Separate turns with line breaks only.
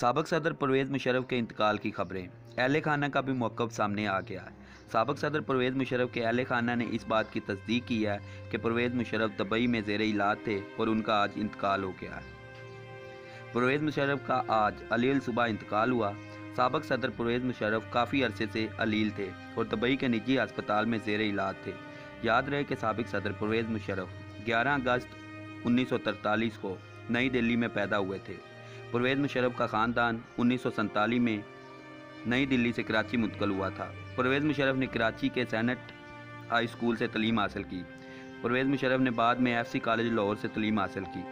सबक सदर परवेज़ मुशरफ के इंतकाल की खबरें। अहल खाना का भी मौक़ सामने आ गया है। सबक सदर परवेज़ मुशरफ के अहल खाना ने इस बात की तस्दीक की है कि परवेज़ मुशरफ दुबई में जेर इलाज थे और उनका आज इंतकाल हो गया है। परवेज़ मुशरफ का आज अलील सुबह इंतकाल हुआ। सबक सदर परवेज़ मुशरफ काफ़ी अरसे से अलील थे और दुबई के निजी अस्पताल में जेर इलाज थे। याद रहे कि सबक सदर परवेज़ मुशरफ 11 अगस्त 1943 को नई दिल्ली में पैदा हुए थे। परवेज़ मुशरफ का ख़ानदान उन्नीस में नई दिल्ली से कराची मुंतकल हुआ था। परवेज़ मुशरफ ने कराची के सैनट हाई स्कूल से तलीम हासिल की। परवेज़ मुशरफ ने बाद में एफ़ सी कॉलेज लाहौर से तलीम हासिल की।